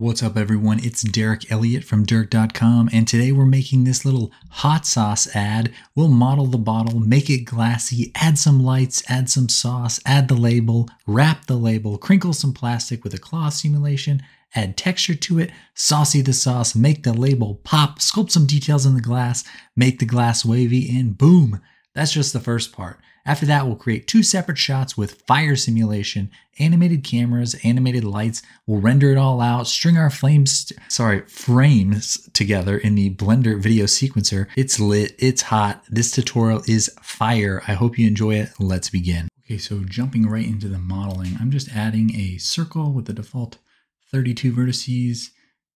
What's up, everyone? It's Derek Elliott from Derrk.com, and today we're making this little hot sauce ad. We'll model the bottle, make it glassy, add some lights, add some sauce, add the label, wrap the label, crinkle some plastic with a cloth simulation, add texture to it, saucy the sauce, make the label pop, sculpt some details in the glass, make the glass wavy, and boom! That's just the first part. After that, we'll create two separate shots with fire simulation, animated cameras, animated lights. We'll render it all out, string our flames, sorry, frames together in the Blender video sequencer. It's lit, it's hot. This tutorial is fire. I hope you enjoy it. Let's begin. Okay, so jumping right into the modeling, I'm just adding a circle with the default 32 vertices,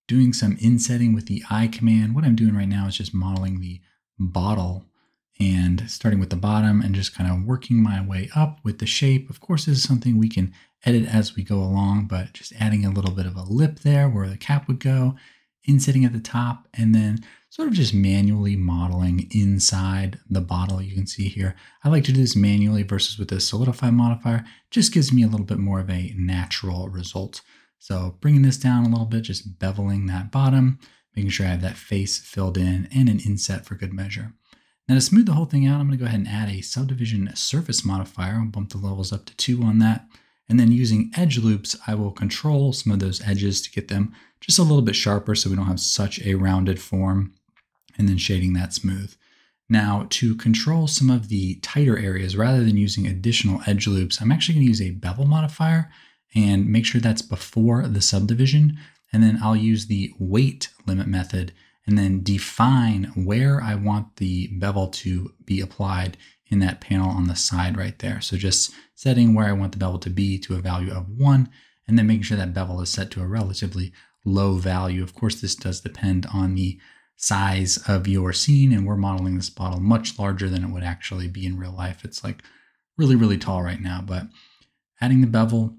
doing some insetting with the I command. What I'm doing right now is just modeling the bottle and starting with the bottom and just kind of working my way up with the shape. Of course, this is something we can edit as we go along, but just adding a little bit of a lip there where the cap would go, insetting at the top, and then sort of just manually modeling inside the bottle you can see here. I like to do this manually versus with the solidify modifier, just gives me a little bit more of a natural result. So bringing this down a little bit, just beveling that bottom, making sure I have that face filled in and an inset for good measure. Now to smooth the whole thing out, I'm going to go ahead and add a subdivision surface modifier. I'll bump the levels up to 2 on that. And then using edge loops, I will control some of those edges to get them just a little bit sharper so we don't have such a rounded form, and then shading that smooth. Now to control some of the tighter areas, rather than using additional edge loops, I'm actually going to use a bevel modifier and make sure that's before the subdivision. And then I'll use the weight limit method and then define where I want the bevel to be applied in that panel on the side right there. So just setting where I want the bevel to be to a value of one, and then making sure that bevel is set to a relatively low value. Of course, this does depend on the size of your scene, and we're modeling this bottle much larger than it would actually be in real life. It's like really, really tall right now, but adding the bevel,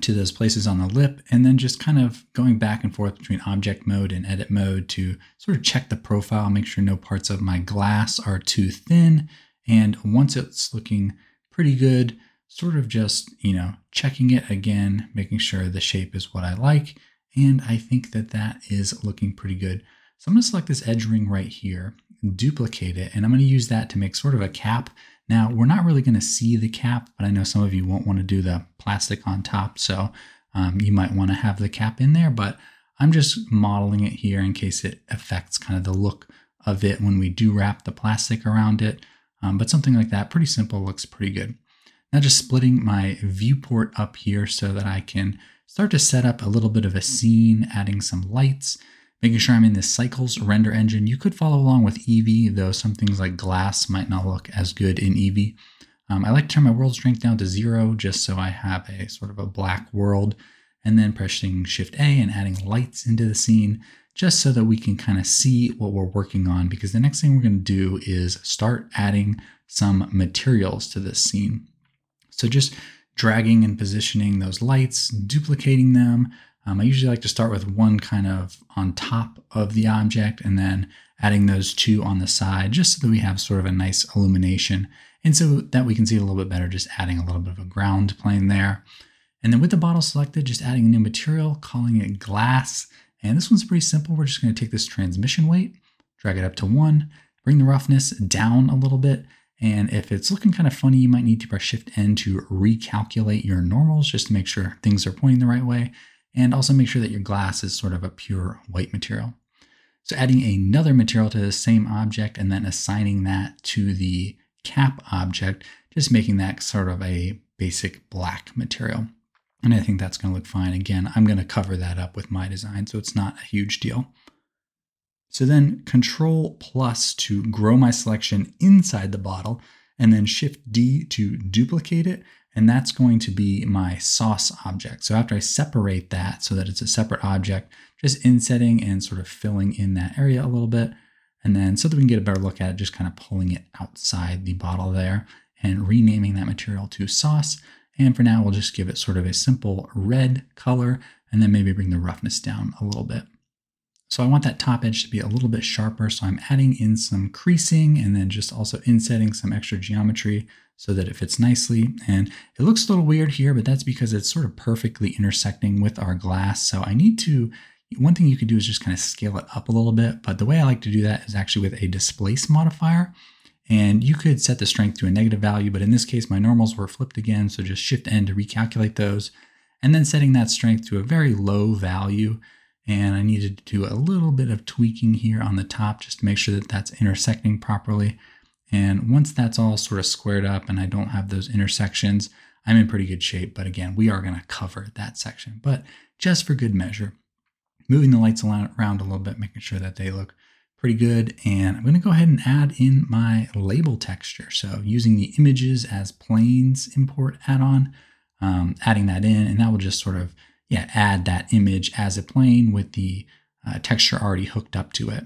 to those places on the lip and then just kind of going back and forth between object mode and edit mode to sort of check the profile, make sure no parts of my glass are too thin. And once it's looking pretty good, sort of just, you know, checking it again, making sure the shape is what I like. And I think that that is looking pretty good. So I'm going to select this edge ring right here, duplicate it, and I'm going to use that to make sort of a cap now, we're not really going to see the cap, but I know some of you won't want to do the plastic on top, so um, you might want to have the cap in there, but I'm just modeling it here in case it affects kind of the look of it when we do wrap the plastic around it. Um, but something like that, pretty simple, looks pretty good. Now just splitting my viewport up here so that I can start to set up a little bit of a scene, adding some lights, making sure I'm in the cycles render engine. You could follow along with Eevee, though some things like glass might not look as good in Eevee. Um, I like to turn my world strength down to zero just so I have a sort of a black world, and then pressing Shift A and adding lights into the scene just so that we can kind of see what we're working on because the next thing we're going to do is start adding some materials to this scene. So just dragging and positioning those lights, duplicating them, um, I usually like to start with one kind of on top of the object and then adding those two on the side just so that we have sort of a nice illumination and so that we can see it a little bit better just adding a little bit of a ground plane there. And then with the bottle selected, just adding a new material, calling it glass. And this one's pretty simple. We're just going to take this transmission weight, drag it up to one, bring the roughness down a little bit. And if it's looking kind of funny, you might need to press Shift N to recalculate your normals just to make sure things are pointing the right way and also make sure that your glass is sort of a pure white material. So adding another material to the same object and then assigning that to the cap object, just making that sort of a basic black material. And I think that's going to look fine. Again, I'm going to cover that up with my design, so it's not a huge deal. So then control plus to grow my selection inside the bottle and then shift D to duplicate it and that's going to be my sauce object. So after I separate that so that it's a separate object, just insetting and sort of filling in that area a little bit. And then so that we can get a better look at it, just kind of pulling it outside the bottle there and renaming that material to sauce. And for now, we'll just give it sort of a simple red color and then maybe bring the roughness down a little bit. So I want that top edge to be a little bit sharper. So I'm adding in some creasing and then just also insetting some extra geometry so that it fits nicely. And it looks a little weird here, but that's because it's sort of perfectly intersecting with our glass. So I need to one thing you could do is just kind of scale it up a little bit. But the way I like to do that is actually with a displace modifier. And you could set the strength to a negative value, but in this case, my normals were flipped again. So just shift N to recalculate those. And then setting that strength to a very low value. And I needed to do a little bit of tweaking here on the top just to make sure that that's intersecting properly. And once that's all sort of squared up and I don't have those intersections, I'm in pretty good shape. But again, we are going to cover that section. But just for good measure, moving the lights around a little bit, making sure that they look pretty good. And I'm going to go ahead and add in my label texture. So using the images as planes import add-on, um, adding that in, and that will just sort of yeah add that image as a plane with the uh, texture already hooked up to it.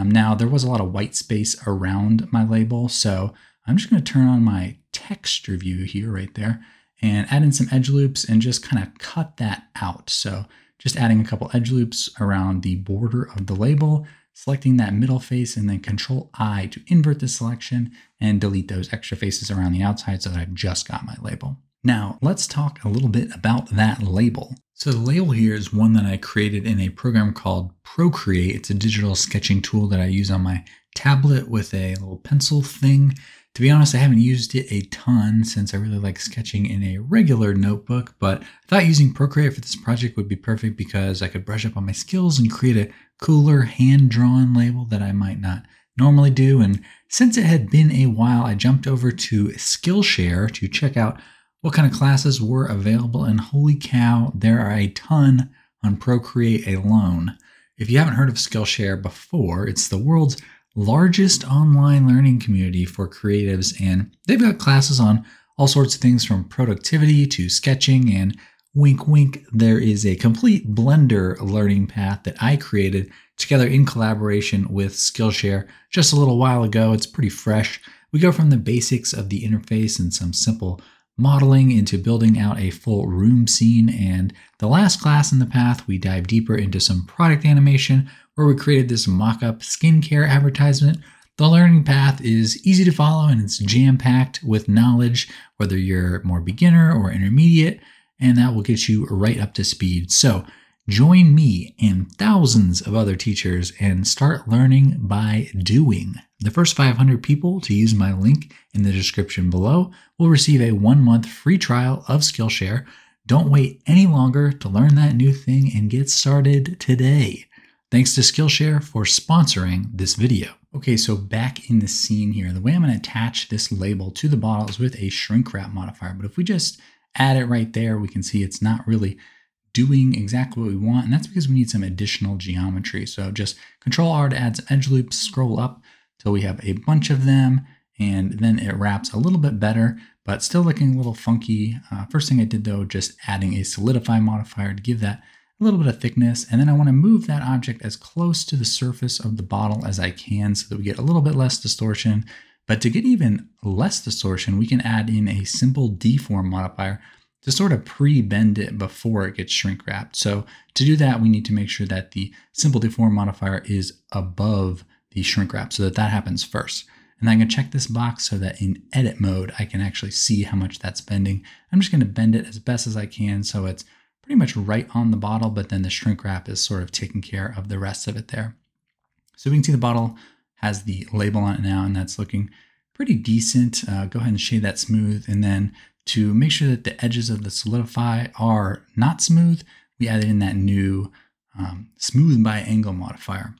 Um, now there was a lot of white space around my label, so I'm just going to turn on my texture view here right there and add in some edge loops and just kind of cut that out. So just adding a couple edge loops around the border of the label, selecting that middle face and then control I to invert the selection and delete those extra faces around the outside so that I've just got my label. Now let's talk a little bit about that label. So the label here is one that I created in a program called Procreate. It's a digital sketching tool that I use on my tablet with a little pencil thing. To be honest, I haven't used it a ton since I really like sketching in a regular notebook, but I thought using Procreate for this project would be perfect because I could brush up on my skills and create a cooler hand-drawn label that I might not normally do. And since it had been a while, I jumped over to Skillshare to check out what kind of classes were available. And holy cow, there are a ton on Procreate alone. If you haven't heard of Skillshare before, it's the world's largest online learning community for creatives, and they've got classes on all sorts of things from productivity to sketching. And wink, wink, there is a complete Blender learning path that I created together in collaboration with Skillshare just a little while ago. It's pretty fresh. We go from the basics of the interface and some simple modeling into building out a full room scene. And the last class in the path, we dive deeper into some product animation where we created this mock up skincare advertisement. The learning path is easy to follow and it's jam packed with knowledge, whether you're more beginner or intermediate, and that will get you right up to speed. So, join me and thousands of other teachers and start learning by doing. The first 500 people to use my link in the description below will receive a one month free trial of Skillshare. Don't wait any longer to learn that new thing and get started today. Thanks to Skillshare for sponsoring this video. Okay, so back in the scene here, the way I'm to attach this label to the bottle is with a shrink wrap modifier. But if we just add it right there, we can see it's not really doing exactly what we want. And that's because we need some additional geometry. So just Control R to add some edge loops, scroll up till we have a bunch of them. And then it wraps a little bit better, but still looking a little funky. Uh, first thing I did though, just adding a solidify modifier to give that a little bit of thickness, and then I want to move that object as close to the surface of the bottle as I can so that we get a little bit less distortion. But to get even less distortion, we can add in a simple deform modifier to sort of pre-bend it before it gets shrink wrapped. So to do that, we need to make sure that the simple deform modifier is above the shrink wrap so that that happens first. And I can check this box so that in edit mode, I can actually see how much that's bending. I'm just gonna bend it as best as I can so it's pretty much right on the bottle, but then the shrink wrap is sort of taking care of the rest of it there. So we can see the bottle has the label on it now, and that's looking pretty decent. Uh, go ahead and shade that smooth. And then to make sure that the edges of the solidify are not smooth, we added in that new um, smooth by angle modifier.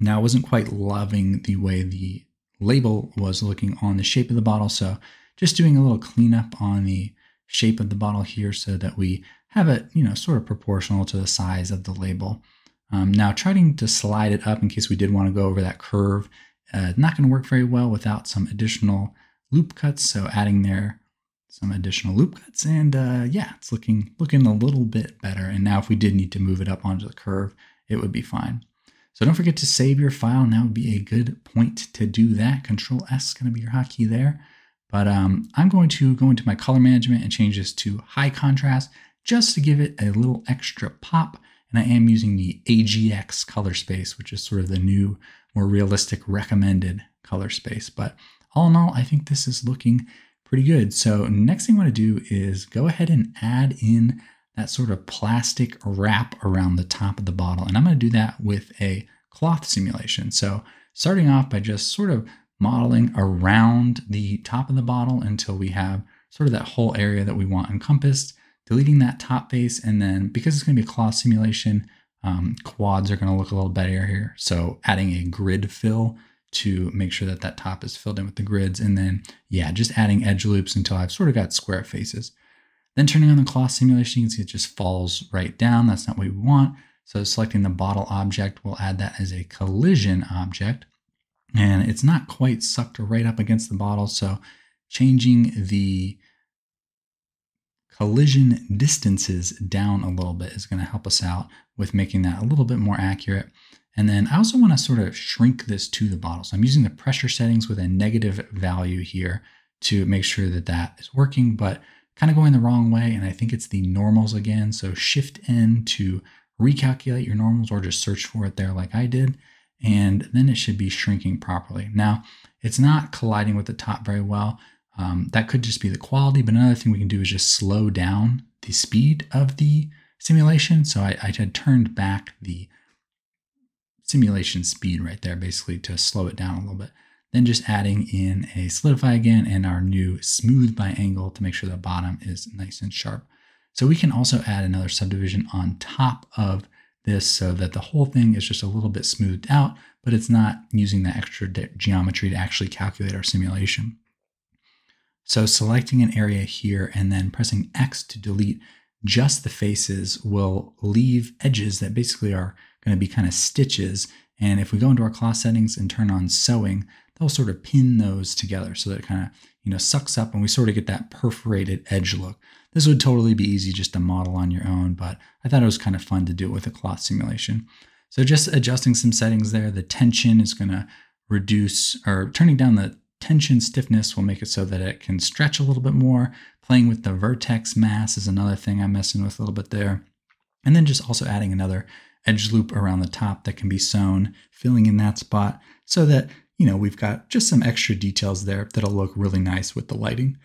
Now I wasn't quite loving the way the label was looking on the shape of the bottle, so just doing a little cleanup on the shape of the bottle here so that we have it, you know, sort of proportional to the size of the label. Um, now, trying to slide it up in case we did want to go over that curve, uh, not going to work very well without some additional loop cuts. So adding there some additional loop cuts, and uh, yeah, it's looking looking a little bit better. And now, if we did need to move it up onto the curve, it would be fine. So don't forget to save your file. Now would be a good point to do that. Control S is going to be your hotkey there. But um, I'm going to go into my color management and change this to high contrast just to give it a little extra pop. And I am using the AGX color space, which is sort of the new, more realistic recommended color space. But all in all, I think this is looking pretty good. So next thing I want to do is go ahead and add in that sort of plastic wrap around the top of the bottle. And I'm going to do that with a cloth simulation. So starting off by just sort of modeling around the top of the bottle until we have sort of that whole area that we want encompassed, deleting that top face, and then because it's going to be a cloth simulation, um, quads are going to look a little better here. So adding a grid fill to make sure that that top is filled in with the grids. And then, yeah, just adding edge loops until I've sort of got square faces. Then turning on the cloth simulation, you can see it just falls right down. That's not what we want. So selecting the bottle object, we'll add that as a collision object. And it's not quite sucked right up against the bottle. So changing the collision distances down a little bit is going to help us out with making that a little bit more accurate. And then I also want to sort of shrink this to the bottle. So I'm using the pressure settings with a negative value here to make sure that that is working, but kind of going the wrong way. And I think it's the normals again. So shift N to recalculate your normals or just search for it there like I did. And then it should be shrinking properly. Now, it's not colliding with the top very well. Um, that could just be the quality, but another thing we can do is just slow down the speed of the simulation. So I, I had turned back the simulation speed right there, basically to slow it down a little bit. Then just adding in a solidify again and our new smooth by angle to make sure the bottom is nice and sharp. So we can also add another subdivision on top of this so that the whole thing is just a little bit smoothed out, but it's not using that extra geometry to actually calculate our simulation. So selecting an area here and then pressing X to delete just the faces will leave edges that basically are going to be kind of stitches. And if we go into our cloth settings and turn on sewing, they'll sort of pin those together so that it kind of, you know, sucks up and we sort of get that perforated edge look. This would totally be easy just to model on your own, but I thought it was kind of fun to do it with a cloth simulation. So just adjusting some settings there. The tension is going to reduce or turning down the tension stiffness will make it so that it can stretch a little bit more. Playing with the vertex mass is another thing I'm messing with a little bit there. And then just also adding another edge loop around the top that can be sewn, filling in that spot so that, you know, we've got just some extra details there that'll look really nice with the lighting.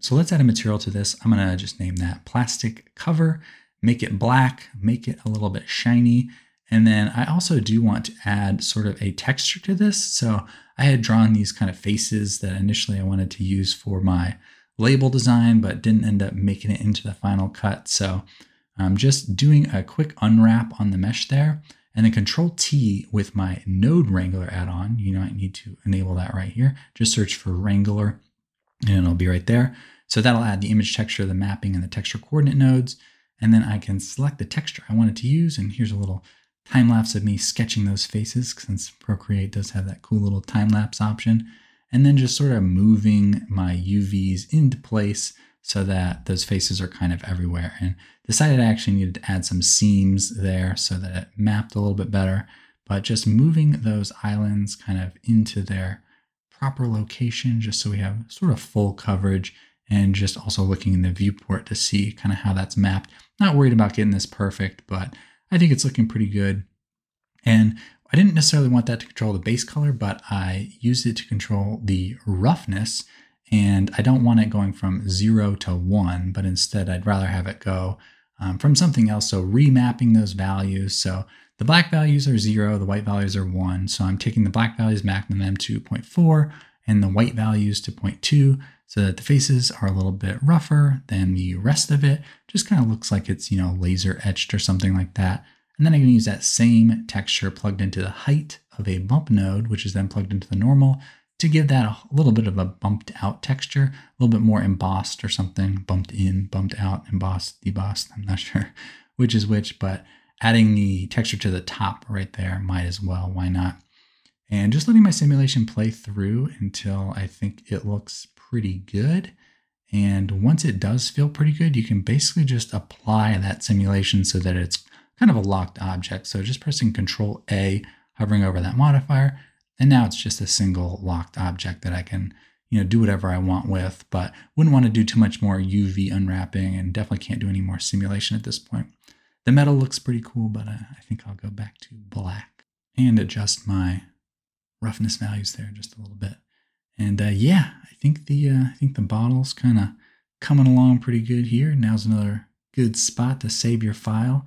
So let's add a material to this. I'm gonna just name that plastic cover, make it black, make it a little bit shiny, and then I also do want to add sort of a texture to this. So I had drawn these kind of faces that initially I wanted to use for my label design, but didn't end up making it into the final cut. So I'm just doing a quick unwrap on the mesh there and then control T with my node wrangler add-on. You might need to enable that right here. Just search for wrangler and it'll be right there. So that'll add the image texture, the mapping and the texture coordinate nodes. And then I can select the texture I wanted to use. And here's a little time lapse of me sketching those faces since Procreate does have that cool little time lapse option. And then just sort of moving my UVs into place so that those faces are kind of everywhere. And decided I actually needed to add some seams there so that it mapped a little bit better. But just moving those islands kind of into their proper location just so we have sort of full coverage and just also looking in the viewport to see kind of how that's mapped. Not worried about getting this perfect, but I think it's looking pretty good. And I didn't necessarily want that to control the base color, but I used it to control the roughness. And I don't want it going from zero to one, but instead I'd rather have it go um, from something else. So remapping those values. So the black values are zero, the white values are one. So I'm taking the black values, mapping them to 0.4 and the white values to 0.2 so that the faces are a little bit rougher than the rest of it. Just kind of looks like it's, you know, laser etched or something like that. And then I can use that same texture plugged into the height of a bump node, which is then plugged into the normal to give that a little bit of a bumped out texture, a little bit more embossed or something, bumped in, bumped out, embossed, debossed. I'm not sure which is which, but adding the texture to the top right there might as well. Why not? And just letting my simulation play through until I think it looks pretty good. And once it does feel pretty good, you can basically just apply that simulation so that it's kind of a locked object. So just pressing Control A, hovering over that modifier, and now it's just a single locked object that I can, you know, do whatever I want with, but wouldn't want to do too much more UV unwrapping and definitely can't do any more simulation at this point. The metal looks pretty cool, but uh, I think I'll go back to black and adjust my roughness values there just a little bit. And uh, yeah, I think the uh, I think the bottle's kind of coming along pretty good here. Now's another good spot to save your file.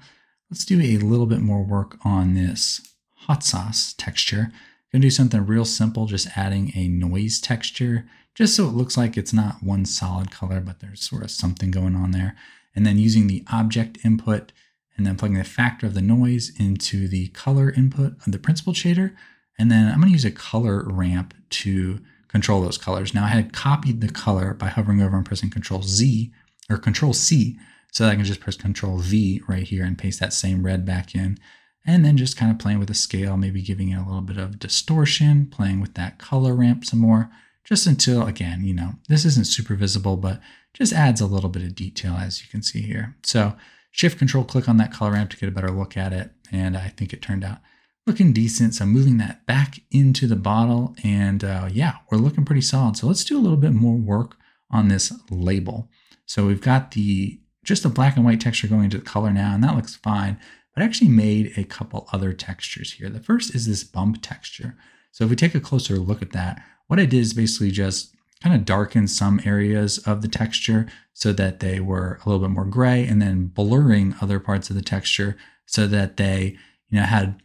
Let's do a little bit more work on this hot sauce texture. Gonna do something real simple, just adding a noise texture, just so it looks like it's not one solid color, but there's sort of something going on there. And then using the object input and then plugging the factor of the noise into the color input of the principled shader. And then I'm gonna use a color ramp to control those colors. Now I had copied the color by hovering over and pressing Control Z or Control C so I can just press Control V right here and paste that same red back in. And then just kind of playing with the scale, maybe giving it a little bit of distortion, playing with that color ramp some more, just until, again, you know, this isn't super visible, but just adds a little bit of detail as you can see here. So shift control click on that color ramp to get a better look at it. And I think it turned out looking decent. So I'm moving that back into the bottle and uh, yeah, we're looking pretty solid. So let's do a little bit more work on this label. So we've got the just the black and white texture going into the color now, and that looks fine. But I actually made a couple other textures here. The first is this bump texture. So if we take a closer look at that, what I did is basically just kind of darken some areas of the texture so that they were a little bit more gray and then blurring other parts of the texture so that they you know had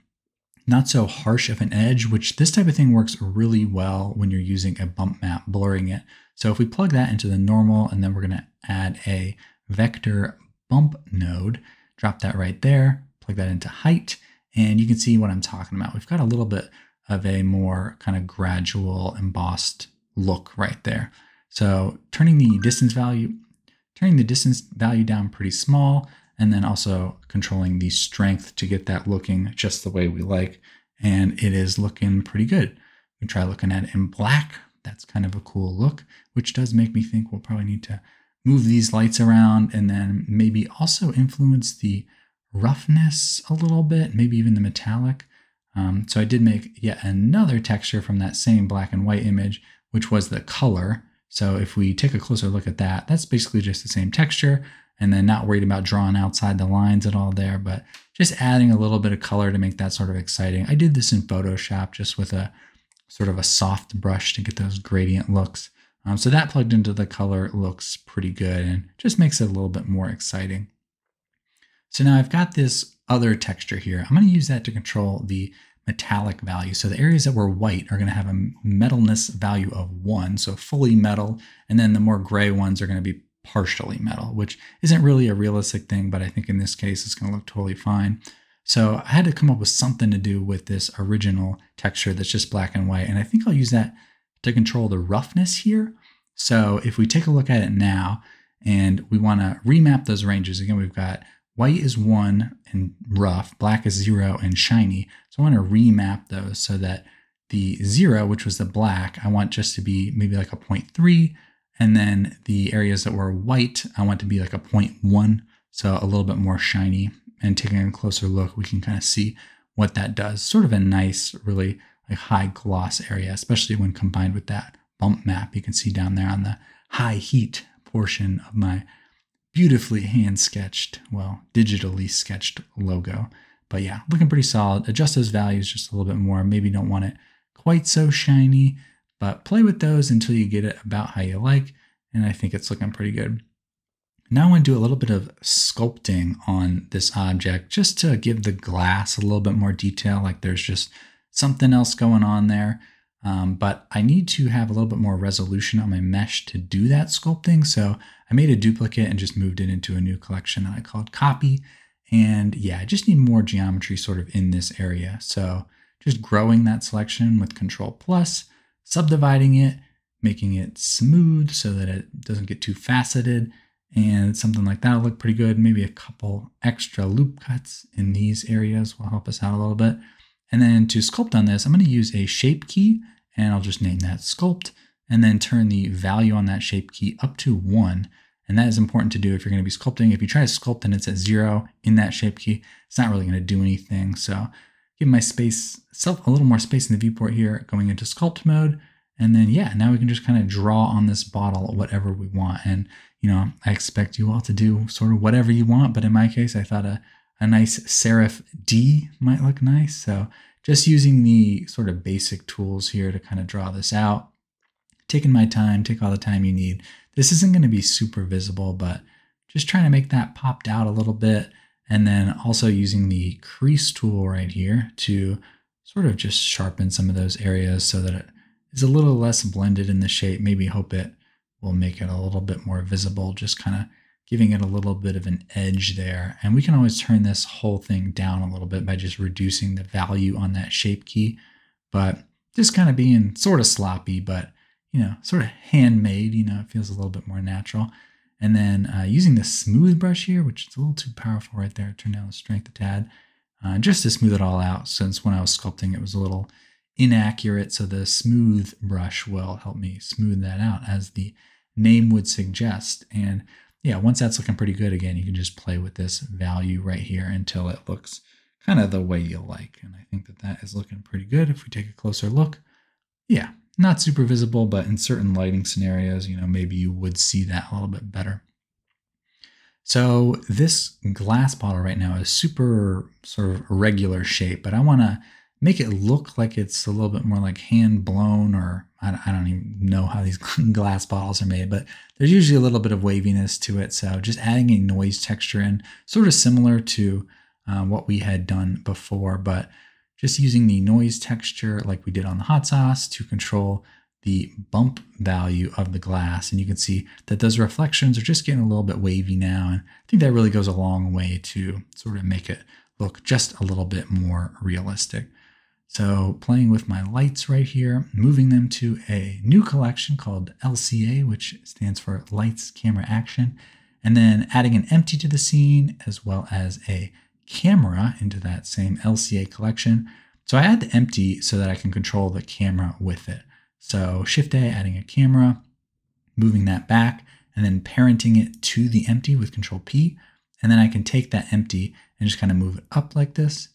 not so harsh of an edge, which this type of thing works really well when you're using a bump map, blurring it. So if we plug that into the normal, and then we're gonna add a vector bump node, drop that right there, plug that into height, and you can see what I'm talking about. We've got a little bit of a more kind of gradual embossed look right there. So turning the distance value, turning the distance value down pretty small, and then also controlling the strength to get that looking just the way we like. And it is looking pretty good. We try looking at it in black. That's kind of a cool look, which does make me think we'll probably need to move these lights around and then maybe also influence the roughness a little bit, maybe even the metallic. Um, so I did make yet another texture from that same black and white image, which was the color. So if we take a closer look at that, that's basically just the same texture and then not worried about drawing outside the lines at all there, but just adding a little bit of color to make that sort of exciting. I did this in Photoshop just with a sort of a soft brush to get those gradient looks. Um, so that plugged into the color looks pretty good and just makes it a little bit more exciting. So now I've got this other texture here. I'm going to use that to control the metallic value. So the areas that were white are going to have a metalness value of one, so fully metal, and then the more gray ones are going to be partially metal, which isn't really a realistic thing, but I think in this case it's going to look totally fine. So I had to come up with something to do with this original texture that's just black and white, and I think I'll use that to control the roughness here. So if we take a look at it now and we want to remap those ranges, again, we've got white is one and rough, black is zero and shiny. So I want to remap those so that the zero, which was the black, I want just to be maybe like a 0.3. And then the areas that were white, I want to be like a 0.1. So a little bit more shiny. And taking a closer look, we can kind of see what that does. Sort of a nice, really like high gloss area, especially when combined with that bump map you can see down there on the high heat portion of my beautifully hand sketched, well, digitally sketched logo. But yeah, looking pretty solid. Adjust those values just a little bit more. Maybe don't want it quite so shiny, but play with those until you get it about how you like. And I think it's looking pretty good. Now I want to do a little bit of sculpting on this object just to give the glass a little bit more detail, like there's just something else going on there. Um, but I need to have a little bit more resolution on my mesh to do that sculpting. So I made a duplicate and just moved it into a new collection that I called copy. And yeah, I just need more geometry sort of in this area. So just growing that selection with control plus, subdividing it, making it smooth so that it doesn't get too faceted and something like that will look pretty good. Maybe a couple extra loop cuts in these areas will help us out a little bit. And then to sculpt on this, I'm going to use a shape key and I'll just name that sculpt and then turn the value on that shape key up to one. And that is important to do if you're going to be sculpting. If you try to sculpt and it's at zero in that shape key, it's not really going to do anything. So give my space self a little more space in the viewport here going into sculpt mode. And then, yeah, now we can just kind of draw on this bottle whatever we want. And, you know, I expect you all to do sort of whatever you want. But in my case, I thought a, a nice serif D might look nice. So just using the sort of basic tools here to kind of draw this out. Taking my time, take all the time you need. This isn't going to be super visible, but just trying to make that popped out a little bit. And then also using the crease tool right here to sort of just sharpen some of those areas so that it is a little less blended in the shape. Maybe hope it will make it a little bit more visible, just kind of giving it a little bit of an edge there. And we can always turn this whole thing down a little bit by just reducing the value on that shape key. But just kind of being sort of sloppy, but you know, sort of handmade, you know, it feels a little bit more natural. And then uh, using the smooth brush here, which is a little too powerful right there, turn down the strength a tad, uh, just to smooth it all out. Since when I was sculpting, it was a little inaccurate. So the smooth brush will help me smooth that out as the name would suggest. And yeah, once that's looking pretty good again, you can just play with this value right here until it looks kind of the way you like. And I think that that is looking pretty good. If we take a closer look, yeah, not super visible, but in certain lighting scenarios, you know, maybe you would see that a little bit better. So this glass bottle right now is super sort of regular shape, but I want to make it look like it's a little bit more like hand blown or I, I don't even know how these glass bottles are made, but there's usually a little bit of waviness to it. So just adding a noise texture in, sort of similar to uh, what we had done before, but just using the noise texture like we did on the hot sauce to control the bump value of the glass. And you can see that those reflections are just getting a little bit wavy now. And I think that really goes a long way to sort of make it look just a little bit more realistic. So playing with my lights right here, moving them to a new collection called LCA, which stands for Lights Camera Action, and then adding an empty to the scene as well as a camera into that same LCA collection. So I add the empty so that I can control the camera with it. So Shift A, adding a camera, moving that back, and then parenting it to the empty with Control P. And then I can take that empty and just kind of move it up like this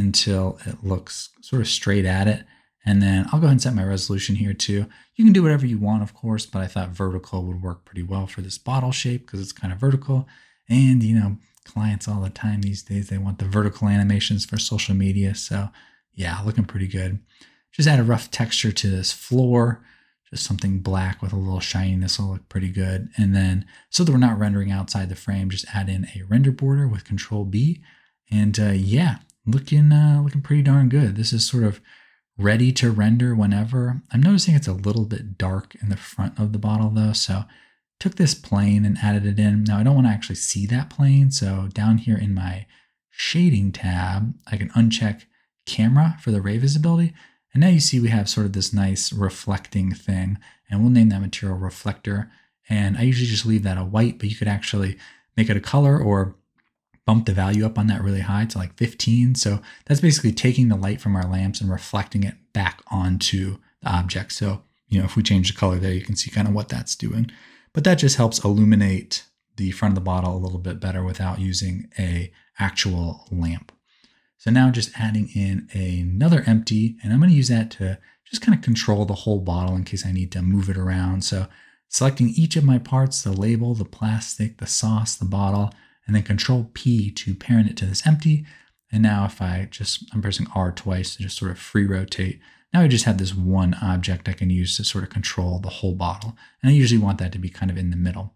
until it looks sort of straight at it. And then I'll go ahead and set my resolution here too. You can do whatever you want, of course, but I thought vertical would work pretty well for this bottle shape because it's kind of vertical. And, you know, clients all the time these days. They want the vertical animations for social media. So yeah, looking pretty good. Just add a rough texture to this floor, just something black with a little shininess will look pretty good. And then so that we're not rendering outside the frame, just add in a render border with control B. And uh, yeah, looking, uh, looking pretty darn good. This is sort of ready to render whenever. I'm noticing it's a little bit dark in the front of the bottle though. So took this plane and added it in. Now I don't want to actually see that plane. So down here in my shading tab, I can uncheck camera for the ray visibility. And now you see we have sort of this nice reflecting thing and we'll name that material reflector. And I usually just leave that a white, but you could actually make it a color or bump the value up on that really high to like 15. So that's basically taking the light from our lamps and reflecting it back onto the object. So, you know, if we change the color there, you can see kind of what that's doing but that just helps illuminate the front of the bottle a little bit better without using a actual lamp. So now just adding in another empty, and I'm going to use that to just kind of control the whole bottle in case I need to move it around. So selecting each of my parts, the label, the plastic, the sauce, the bottle, and then control P to parent it to this empty. And now if I just, I'm pressing R twice to just sort of free rotate, now I just have this one object I can use to sort of control the whole bottle. And I usually want that to be kind of in the middle.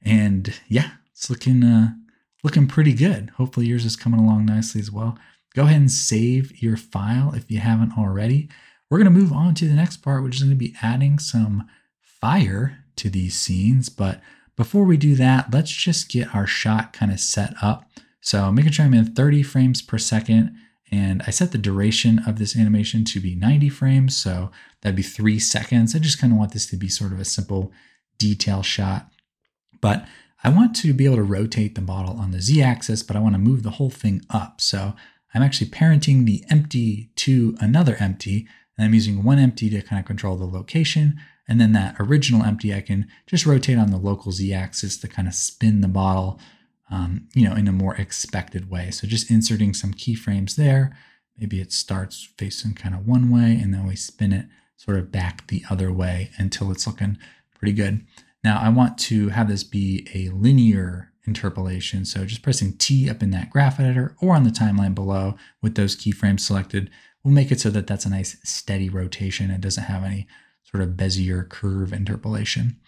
And yeah, it's looking uh, looking pretty good. Hopefully yours is coming along nicely as well. Go ahead and save your file if you haven't already. We're going to move on to the next part, which is going to be adding some fire to these scenes. But before we do that, let's just get our shot kind of set up. So making sure I'm in 30 frames per second and I set the duration of this animation to be 90 frames, so that'd be three seconds. I just kind of want this to be sort of a simple detail shot. But I want to be able to rotate the bottle on the z-axis, but I want to move the whole thing up. So I'm actually parenting the empty to another empty, and I'm using one empty to kind of control the location. And then that original empty, I can just rotate on the local z-axis to kind of spin the bottle um, you know, in a more expected way. So just inserting some keyframes there. Maybe it starts facing kind of one way and then we spin it sort of back the other way until it's looking pretty good. Now I want to have this be a linear interpolation. So just pressing T up in that graph editor or on the timeline below with those keyframes selected will make it so that that's a nice steady rotation. It doesn't have any sort of Bezier curve interpolation.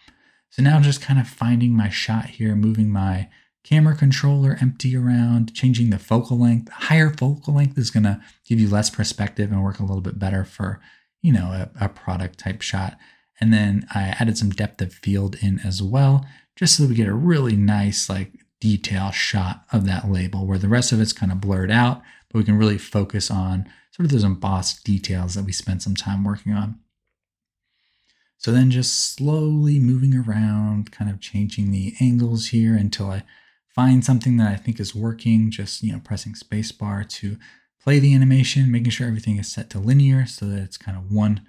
So now I'm just kind of finding my shot here, moving my camera controller empty around, changing the focal length. Higher focal length is going to give you less perspective and work a little bit better for, you know, a, a product type shot. And then I added some depth of field in as well, just so we get a really nice like detail shot of that label where the rest of it's kind of blurred out, but we can really focus on sort of those embossed details that we spent some time working on. So then just slowly moving around, kind of changing the angles here until I find something that I think is working, just, you know, pressing spacebar to play the animation, making sure everything is set to linear so that it's kind of one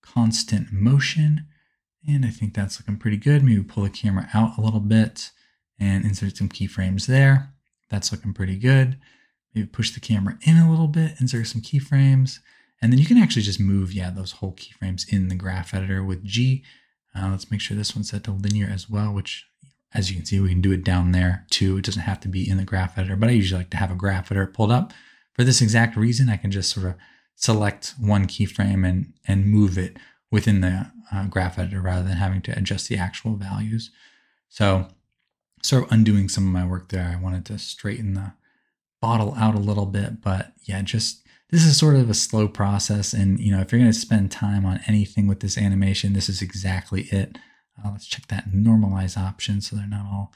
constant motion. And I think that's looking pretty good. Maybe pull the camera out a little bit and insert some keyframes there. That's looking pretty good. Maybe push the camera in a little bit, insert some keyframes. And then you can actually just move, yeah, those whole keyframes in the graph editor with G. Uh, let's make sure this one's set to linear as well, which as you can see, we can do it down there too. It doesn't have to be in the graph editor, but I usually like to have a graph editor pulled up. For this exact reason, I can just sort of select one keyframe and, and move it within the uh, graph editor rather than having to adjust the actual values. So sort of undoing some of my work there. I wanted to straighten the bottle out a little bit, but yeah, just this is sort of a slow process. And you know, if you're going to spend time on anything with this animation, this is exactly it. Uh, let's check that normalize option so they're not all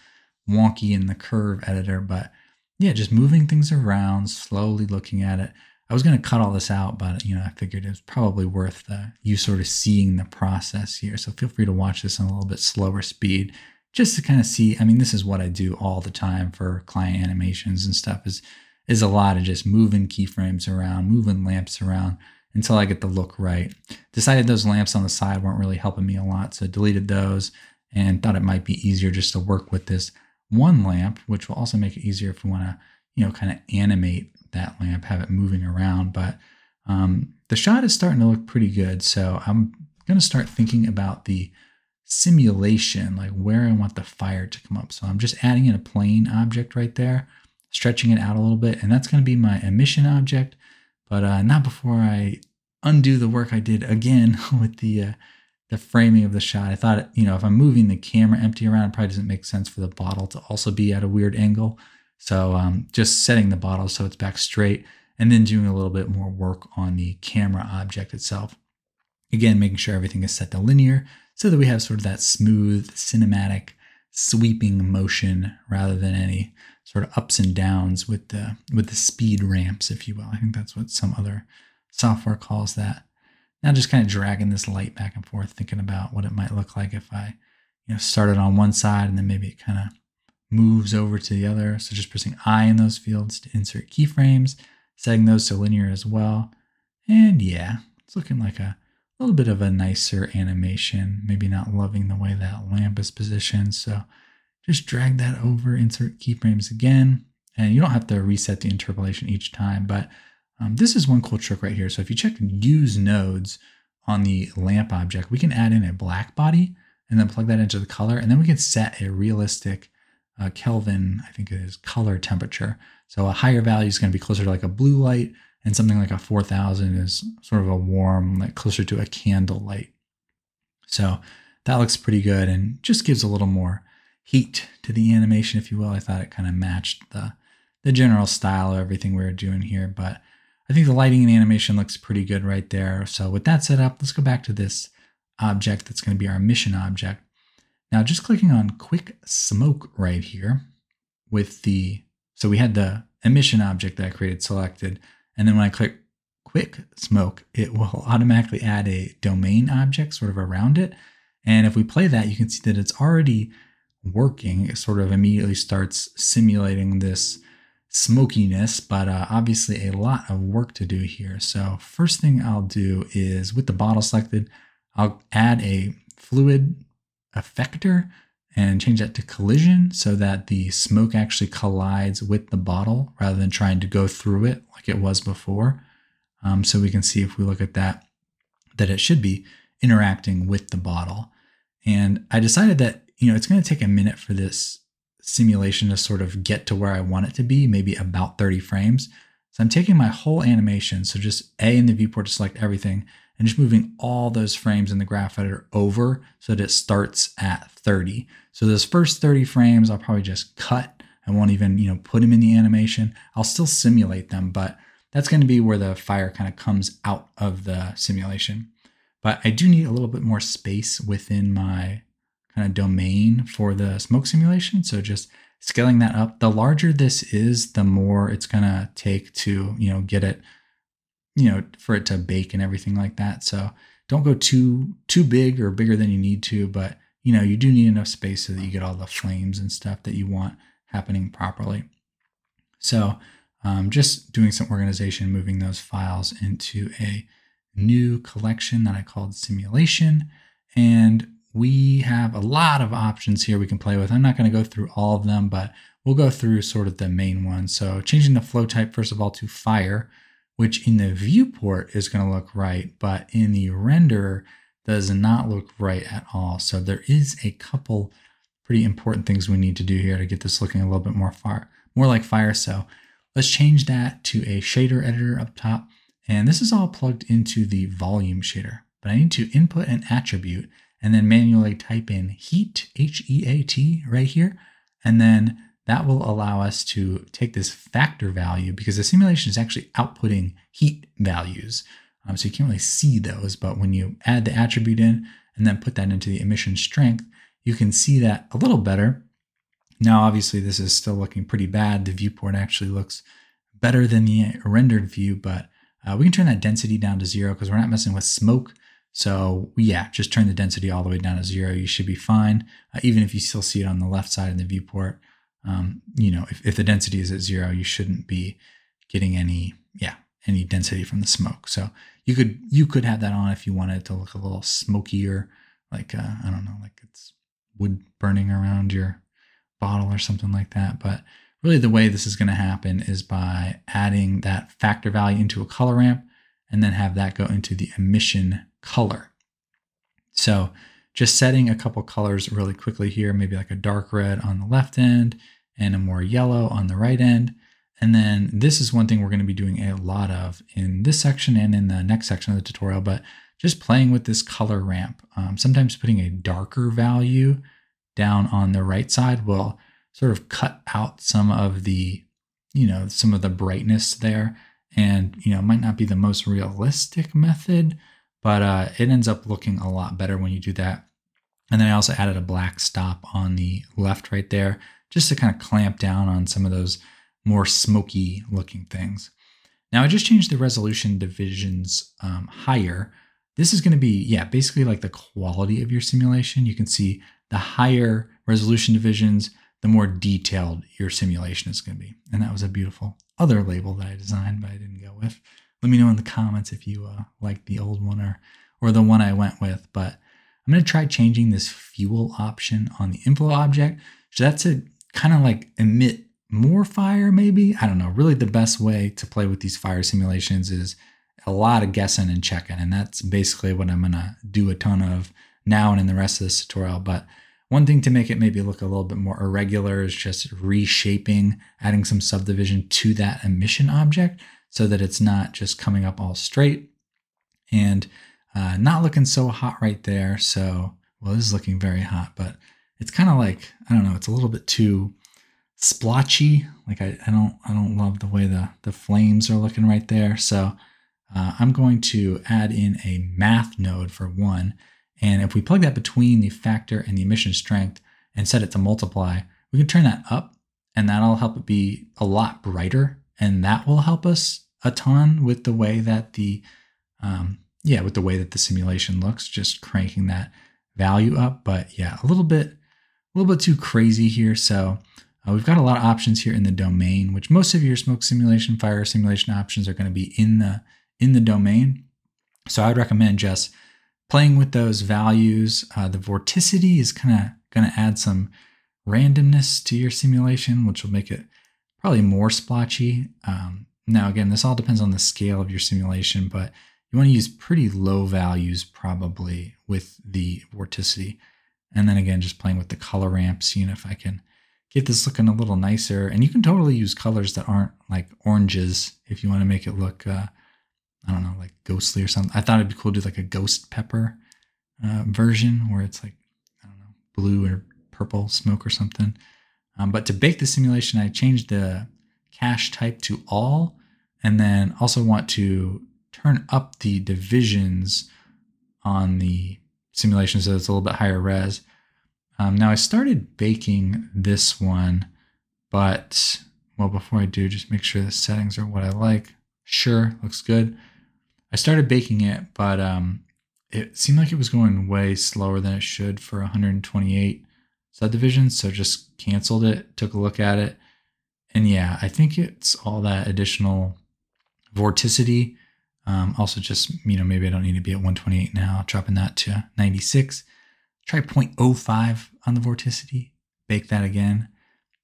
wonky in the curve editor. But yeah, just moving things around, slowly looking at it. I was going to cut all this out, but you know, I figured it was probably worth uh, you sort of seeing the process here. So feel free to watch this on a little bit slower speed just to kind of see. I mean, this is what I do all the time for client animations and stuff is is a lot of just moving keyframes around, moving lamps around until I get the look right. Decided those lamps on the side weren't really helping me a lot, so deleted those and thought it might be easier just to work with this one lamp, which will also make it easier if we want to, you know, kind of animate that lamp, have it moving around. But um, the shot is starting to look pretty good, so I'm going to start thinking about the simulation, like where I want the fire to come up. So I'm just adding in a plane object right there, stretching it out a little bit, and that's going to be my emission object, but uh, not before I undo the work I did again with the uh, the framing of the shot. I thought, you know, if I'm moving the camera empty around, it probably doesn't make sense for the bottle to also be at a weird angle. So um, just setting the bottle so it's back straight and then doing a little bit more work on the camera object itself. Again, making sure everything is set to linear so that we have sort of that smooth, cinematic, sweeping motion rather than any sort of ups and downs with the with the speed ramps, if you will. I think that's what some other software calls that. Now just kind of dragging this light back and forth, thinking about what it might look like if I, you know, started on one side and then maybe it kind of moves over to the other. So just pressing I in those fields to insert keyframes, setting those to linear as well. And yeah, it's looking like a a little bit of a nicer animation, maybe not loving the way that lamp is positioned. So just drag that over, insert keyframes again. And you don't have to reset the interpolation each time, but um, this is one cool trick right here. So if you check use nodes on the lamp object, we can add in a black body and then plug that into the color. And then we can set a realistic uh, Kelvin, I think it is color temperature. So a higher value is going to be closer to like a blue light and something like a 4000 is sort of a warm, like closer to a candle light. So that looks pretty good and just gives a little more heat to the animation, if you will. I thought it kind of matched the, the general style of everything we were doing here, but I think the lighting and animation looks pretty good right there. So with that set up, let's go back to this object that's going to be our emission object. Now just clicking on quick smoke right here with the, so we had the emission object that I created selected. And then when I click quick smoke, it will automatically add a domain object sort of around it. And if we play that, you can see that it's already working. It sort of immediately starts simulating this smokiness, but uh, obviously a lot of work to do here. So first thing I'll do is with the bottle selected, I'll add a fluid effector and change that to collision so that the smoke actually collides with the bottle rather than trying to go through it like it was before. Um, so we can see if we look at that, that it should be interacting with the bottle. And I decided that, you know, it's going to take a minute for this simulation to sort of get to where I want it to be, maybe about 30 frames. So I'm taking my whole animation, so just A in the viewport to select everything, and just moving all those frames in the graph editor over so that it starts at 30. So those first 30 frames, I'll probably just cut. I won't even, you know, put them in the animation. I'll still simulate them, but that's going to be where the fire kind of comes out of the simulation. But I do need a little bit more space within my kind of domain for the smoke simulation. So just scaling that up. The larger this is, the more it's going to take to, you know, get it, you know, for it to bake and everything like that. So don't go too too big or bigger than you need to, but you know, you do need enough space so that you get all the flames and stuff that you want happening properly. So um, just doing some organization, moving those files into a new collection that I called simulation. And we have a lot of options here we can play with. I'm not going to go through all of them, but we'll go through sort of the main ones. So changing the flow type, first of all, to fire, which in the viewport is going to look right, but in the render does not look right at all. So there is a couple pretty important things we need to do here to get this looking a little bit more fire, more like fire. So let's change that to a shader editor up top. And this is all plugged into the volume shader, but I need to input an attribute and then manually type in heat, H-E-A-T right here. And then that will allow us to take this factor value because the simulation is actually outputting heat values. Um, so you can't really see those, but when you add the attribute in and then put that into the emission strength, you can see that a little better. Now, obviously, this is still looking pretty bad. The viewport actually looks better than the rendered view, but uh, we can turn that density down to zero because we're not messing with smoke. So yeah, just turn the density all the way down to zero. You should be fine. Uh, even if you still see it on the left side in the viewport, um, you know, if, if the density is at zero, you shouldn't be getting any, yeah, any density from the smoke. So you could, you could have that on if you wanted to look a little smokier, like, uh, I don't know, like it's wood burning around your bottle or something like that. But really the way this is going to happen is by adding that factor value into a color ramp and then have that go into the emission color. So just setting a couple colors really quickly here, maybe like a dark red on the left end and a more yellow on the right end. And then this is one thing we're going to be doing a lot of in this section and in the next section of the tutorial, but just playing with this color ramp. Um, sometimes putting a darker value down on the right side will sort of cut out some of the, you know, some of the brightness there. And, you know, might not be the most realistic method, but uh, it ends up looking a lot better when you do that. And then I also added a black stop on the left right there, just to kind of clamp down on some of those more smoky looking things. Now I just changed the resolution divisions um, higher. This is going to be, yeah, basically like the quality of your simulation. You can see the higher resolution divisions, the more detailed your simulation is going to be. And that was a beautiful other label that I designed, but I didn't go with. Let me know in the comments if you uh, like the old one or, or the one I went with. But I'm going to try changing this fuel option on the inflow object. So that's to kind of like emit more fire, maybe. I don't know. Really, the best way to play with these fire simulations is a lot of guessing and checking. And that's basically what I'm going to do a ton of now and in the rest of this tutorial. But one thing to make it maybe look a little bit more irregular is just reshaping, adding some subdivision to that emission object so that it's not just coming up all straight and uh, not looking so hot right there. So, well, this is looking very hot, but it's kind of like, I don't know, it's a little bit too splotchy. Like I, I don't, I don't love the way the, the flames are looking right there. So uh, I'm going to add in a math node for one and if we plug that between the factor and the emission strength and set it to multiply, we can turn that up and that'll help it be a lot brighter. And that will help us a ton with the way that the, um, yeah, with the way that the simulation looks, just cranking that value up. But yeah, a little bit, a little bit too crazy here. So uh, we've got a lot of options here in the domain, which most of your smoke simulation, fire simulation options are going to be in the, in the domain. So I'd recommend just playing with those values. Uh, the vorticity is kind of going to add some randomness to your simulation, which will make it probably more splotchy. Um, now, again, this all depends on the scale of your simulation, but you want to use pretty low values probably with the vorticity. And then again, just playing with the color ramp, seeing if I can get this looking a little nicer. And you can totally use colors that aren't like oranges if you want to make it look, uh, I don't know, like ghostly or something. I thought it'd be cool to do like a ghost pepper uh, version where it's like, I don't know, blue or purple smoke or something. Um, but to bake the simulation, I changed the cache type to all, and then also want to turn up the divisions on the simulation so it's a little bit higher res. Um, now I started baking this one, but well, before I do, just make sure the settings are what I like. Sure, looks good. I started baking it, but um, it seemed like it was going way slower than it should for 128 subdivisions. So just canceled it, took a look at it. And yeah, I think it's all that additional vorticity. Um, also, just, you know, maybe I don't need to be at 128 now, dropping that to 96. Try 0.05 on the vorticity, bake that again.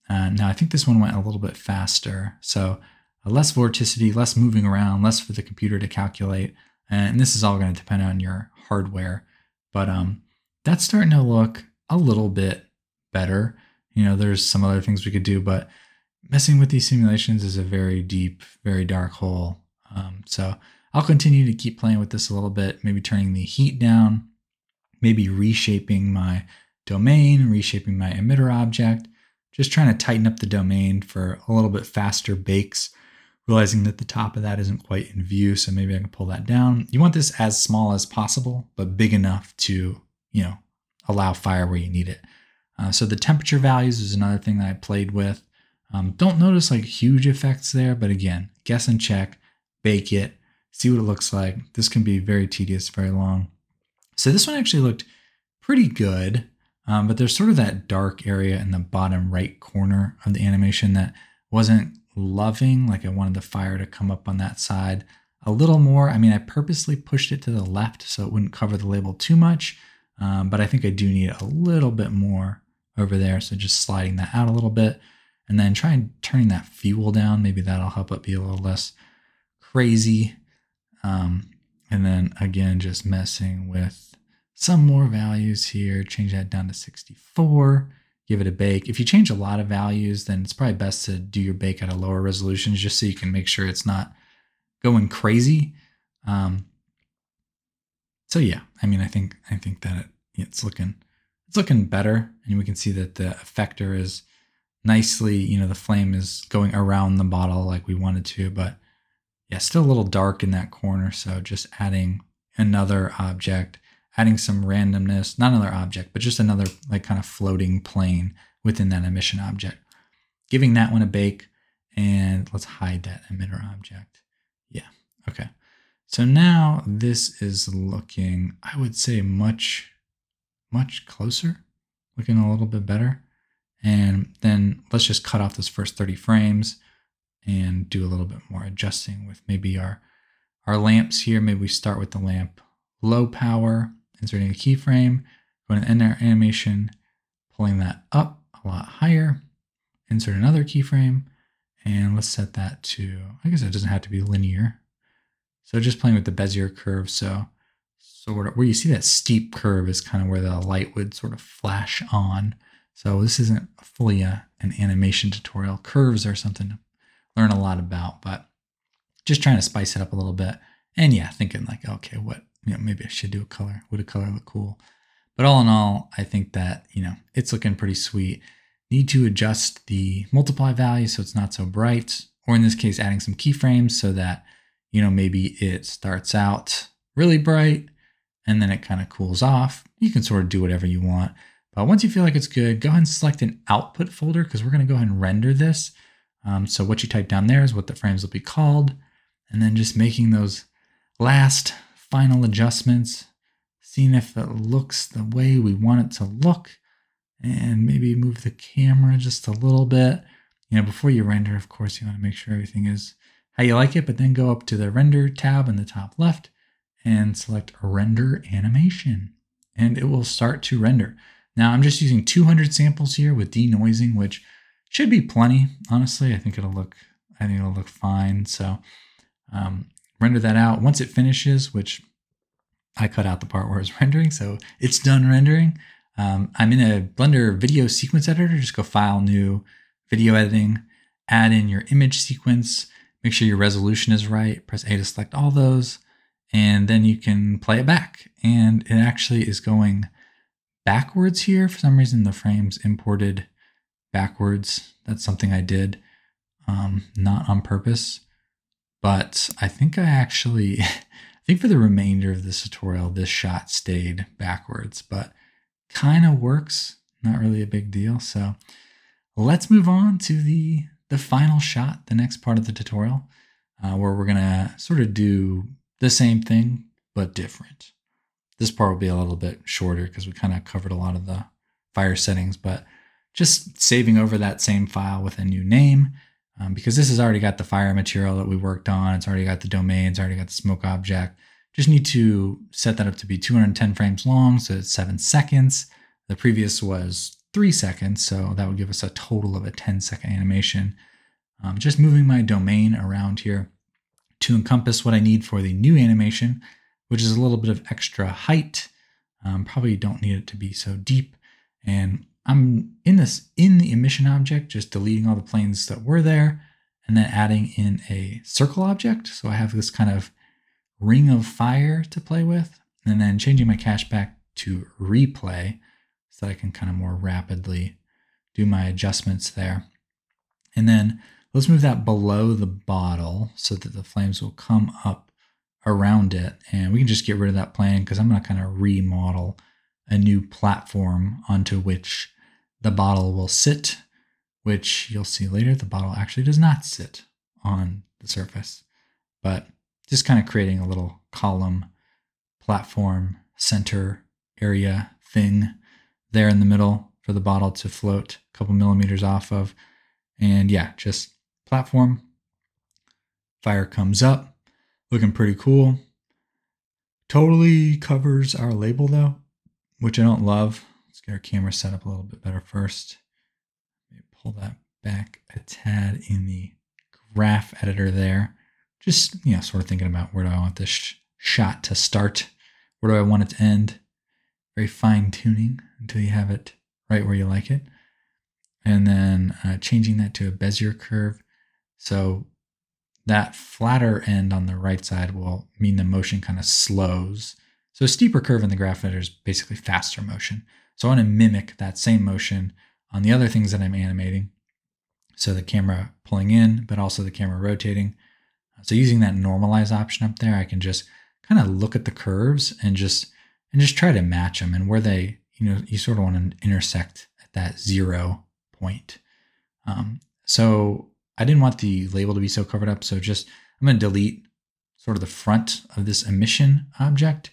Uh, now, I think this one went a little bit faster. So, uh, less vorticity, less moving around, less for the computer to calculate. And this is all going to depend on your hardware. But um, that's starting to look a little bit better. You know, there's some other things we could do, but messing with these simulations is a very deep, very dark hole. Um, so I'll continue to keep playing with this a little bit, maybe turning the heat down, maybe reshaping my domain, reshaping my emitter object, just trying to tighten up the domain for a little bit faster bakes, realizing that the top of that isn't quite in view. So maybe I can pull that down. You want this as small as possible, but big enough to, you know, allow fire where you need it. Uh, so the temperature values is another thing that I played with. Um, don't notice like huge effects there, but again, guess and check, bake it, see what it looks like. This can be very tedious, very long. So this one actually looked pretty good, um, but there's sort of that dark area in the bottom right corner of the animation that wasn't loving. Like I wanted the fire to come up on that side a little more. I mean, I purposely pushed it to the left so it wouldn't cover the label too much, um, but I think I do need a little bit more over there. So just sliding that out a little bit and then try and turning that fuel down. Maybe that'll help it be a little less crazy. Um, and then again, just messing with some more values here. Change that down to 64. Give it a bake. If you change a lot of values, then it's probably best to do your bake at a lower resolution just so you can make sure it's not going crazy. Um, so yeah, I mean, I think I think that it, it's looking it's looking better, and we can see that the effector is nicely, you know, the flame is going around the bottle like we wanted to, but yeah, still a little dark in that corner. So just adding another object, adding some randomness, not another object, but just another like kind of floating plane within that emission object. Giving that one a bake, and let's hide that emitter object. Yeah, okay. So now this is looking, I would say, much much closer, looking a little bit better. And then let's just cut off those first 30 frames and do a little bit more adjusting with maybe our, our lamps here. Maybe we start with the lamp low power, inserting a keyframe, going to end our animation, pulling that up a lot higher, insert another keyframe, and let's set that to, I guess it doesn't have to be linear. So just playing with the Bezier curve. So sort of where you see that steep curve is kind of where the light would sort of flash on. So this isn't fully a, an animation tutorial. Curves are something to learn a lot about, but just trying to spice it up a little bit. And yeah, thinking like, okay, what, you know, maybe I should do a color. Would a color look cool? But all in all, I think that, you know, it's looking pretty sweet. Need to adjust the multiply value so it's not so bright, or in this case, adding some keyframes so that, you know, maybe it starts out really bright and then it kind of cools off. You can sort of do whatever you want. But once you feel like it's good, go ahead and select an output folder because we're going to go ahead and render this. Um, so what you type down there is what the frames will be called. And then just making those last final adjustments, seeing if it looks the way we want it to look, and maybe move the camera just a little bit. You know, before you render, of course, you want to make sure everything is how you like it, but then go up to the render tab in the top left and select render animation and it will start to render. Now I'm just using 200 samples here with denoising, which should be plenty. Honestly, I think it'll look, I think it'll look fine. So um, render that out. Once it finishes, which I cut out the part where it's rendering, so it's done rendering. Um, I'm in a Blender video sequence editor. Just go File, New, Video Editing, add in your image sequence, make sure your resolution is right, press A to select all those, and then you can play it back. And it actually is going backwards here. For some reason, the frames imported backwards. That's something I did, um, not on purpose. But I think I actually, I think for the remainder of this tutorial, this shot stayed backwards, but kind of works. Not really a big deal. So let's move on to the, the final shot, the next part of the tutorial, uh, where we're going to sort of do the same thing, but different. This part will be a little bit shorter because we kind of covered a lot of the fire settings, but just saving over that same file with a new name um, because this has already got the fire material that we worked on. It's already got the domains, already got the smoke object. Just need to set that up to be 210 frames long, so it's seven seconds. The previous was three seconds, so that would give us a total of a 10 second animation. Um, just moving my domain around here to encompass what I need for the new animation, which is a little bit of extra height. Um, probably don't need it to be so deep. And I'm in this in the emission object, just deleting all the planes that were there and then adding in a circle object. So I have this kind of ring of fire to play with and then changing my cache back to replay so that I can kind of more rapidly do my adjustments there. And then let's move that below the bottle so that the flames will come up around it. And we can just get rid of that plane because I'm going to kind of remodel a new platform onto which the bottle will sit, which you'll see later, the bottle actually does not sit on the surface, but just kind of creating a little column, platform, center area thing there in the middle for the bottle to float a couple millimeters off of. And yeah, just platform. Fire comes up, looking pretty cool. Totally covers our label though, which I don't love. Let's get our camera set up a little bit better first. pull that back a tad in the graph editor there. Just, you know, sort of thinking about where do I want this sh shot to start? Where do I want it to end? Very fine tuning until you have it right where you like it. And then uh, changing that to a Bezier curve. So that flatter end on the right side will mean the motion kind of slows. So a steeper curve in the graph editor is basically faster motion. So I want to mimic that same motion on the other things that I'm animating. So the camera pulling in, but also the camera rotating. So using that normalize option up there, I can just kind of look at the curves and just and just try to match them and where they, you know, you sort of want to intersect at that zero point. Um, so I didn't want the label to be so covered up. So just I'm going to delete sort of the front of this emission object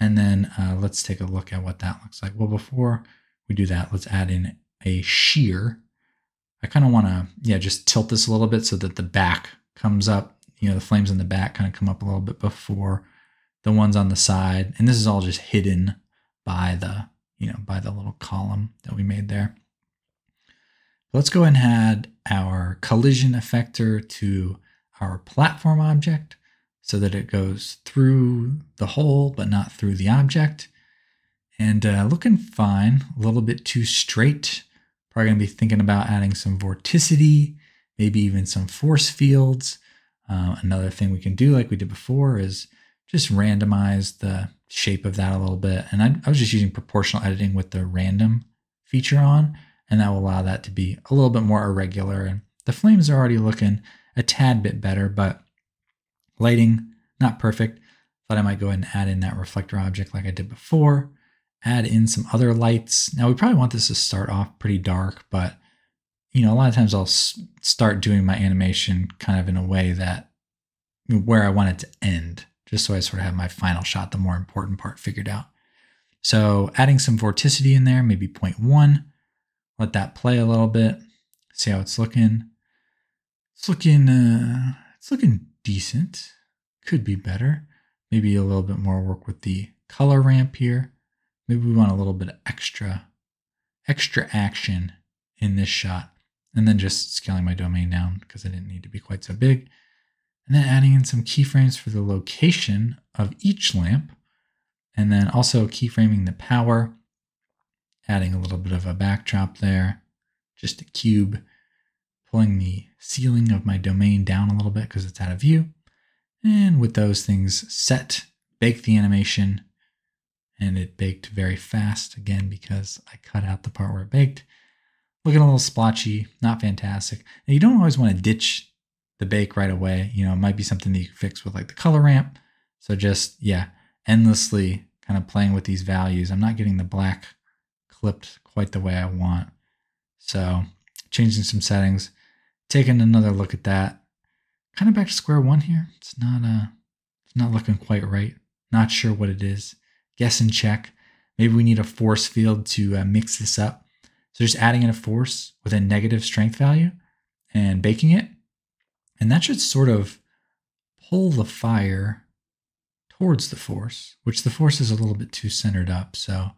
and then uh, let's take a look at what that looks like. Well, before we do that, let's add in a shear. I kind of want to, yeah, just tilt this a little bit so that the back comes up, you know, the flames in the back kind of come up a little bit before the ones on the side. And this is all just hidden by the, you know, by the little column that we made there. Let's go and add our collision effector to our platform object so that it goes through the hole but not through the object. And uh, looking fine, a little bit too straight. Probably going to be thinking about adding some vorticity, maybe even some force fields. Uh, another thing we can do, like we did before, is just randomize the shape of that a little bit. And I, I was just using proportional editing with the random feature on, and that will allow that to be a little bit more irregular. And the flames are already looking a tad bit better, but Lighting, not perfect. Thought I might go ahead and add in that reflector object like I did before. Add in some other lights. Now we probably want this to start off pretty dark, but you know, a lot of times I'll start doing my animation kind of in a way that where I want it to end, just so I sort of have my final shot, the more important part figured out. So adding some vorticity in there, maybe 0.1, let that play a little bit, see how it's looking. It's looking, uh, it's looking decent. Could be better. Maybe a little bit more work with the color ramp here. Maybe we want a little bit of extra, extra action in this shot. And then just scaling my domain down because I didn't need to be quite so big. And then adding in some keyframes for the location of each lamp. And then also keyframing the power. Adding a little bit of a backdrop there, just a cube, pulling the ceiling of my domain down a little bit because it's out of view. And with those things set, bake the animation, and it baked very fast again because I cut out the part where it baked. Looking a little splotchy, not fantastic. And you don't always want to ditch the bake right away. You know, it might be something that you fix with like the color ramp. So just, yeah, endlessly kind of playing with these values. I'm not getting the black clipped quite the way I want. So changing some settings, taking another look at that. Kind of back to square one here. It's not uh it's not looking quite right. Not sure what it is. Guess and check. Maybe we need a force field to uh, mix this up. So just adding in a force with a negative strength value and baking it. And that should sort of pull the fire towards the force, which the force is a little bit too centered up. So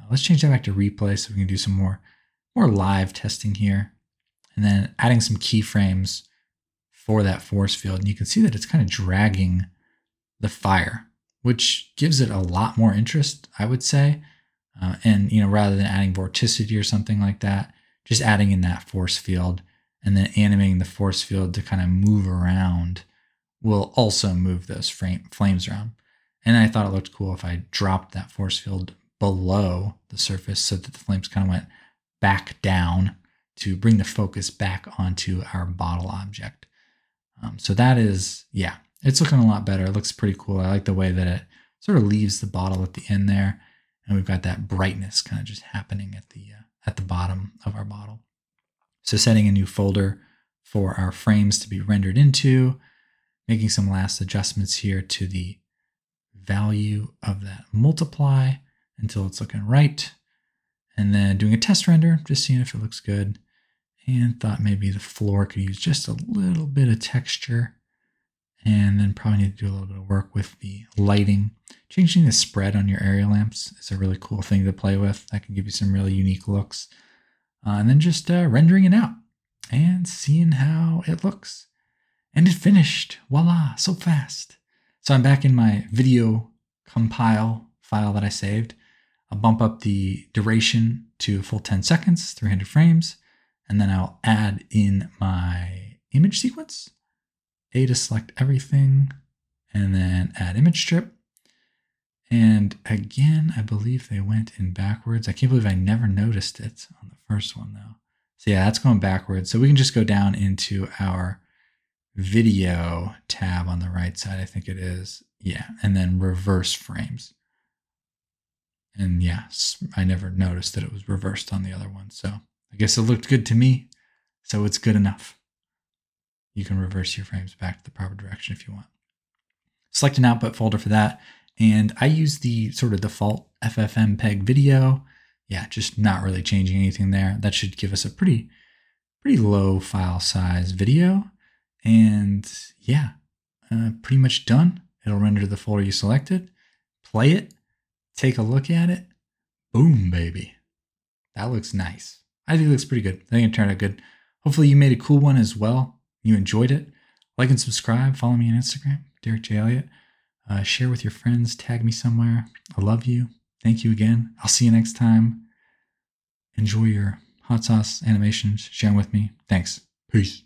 uh, let's change that back to replay so we can do some more, more live testing here. And then adding some keyframes for that force field. And you can see that it's kind of dragging the fire, which gives it a lot more interest, I would say. Uh, and, you know, rather than adding vorticity or something like that, just adding in that force field and then animating the force field to kind of move around will also move those frame, flames around. And I thought it looked cool if I dropped that force field below the surface so that the flames kind of went back down to bring the focus back onto our bottle object. Um, so that is, yeah, it's looking a lot better. It looks pretty cool. I like the way that it sort of leaves the bottle at the end there. And we've got that brightness kind of just happening at the, uh, at the bottom of our bottle. So setting a new folder for our frames to be rendered into, making some last adjustments here to the value of that multiply until it's looking right. And then doing a test render, just seeing if it looks good. And thought maybe the floor could use just a little bit of texture. And then probably need to do a little bit of work with the lighting. Changing the spread on your area lamps is a really cool thing to play with. That can give you some really unique looks. Uh, and then just uh, rendering it out and seeing how it looks. And it finished. Voila, so fast. So I'm back in my video compile file that I saved. I'll bump up the duration to a full 10 seconds, 300 frames, and then I'll add in my image sequence. A to select everything, and then add image strip. And again, I believe they went in backwards. I can't believe I never noticed it on the first one though. So yeah, that's going backwards. So we can just go down into our video tab on the right side, I think it is. Yeah, and then reverse frames. And yes, I never noticed that it was reversed on the other one. So I guess it looked good to me. So it's good enough. You can reverse your frames back to the proper direction if you want. Select an output folder for that. And I use the sort of default FFmpeg video. Yeah, just not really changing anything there. That should give us a pretty, pretty low file size video. And yeah, uh, pretty much done. It'll render the folder you selected. Play it, take a look at it. Boom, baby. That looks nice. I think it looks pretty good. I think it turned out good. Hopefully, you made a cool one as well. You enjoyed it. Like and subscribe. Follow me on Instagram, Derek J. Elliott. Uh, share with your friends. Tag me somewhere. I love you. Thank you again. I'll see you next time. Enjoy your hot sauce animations. Share them with me. Thanks. Peace.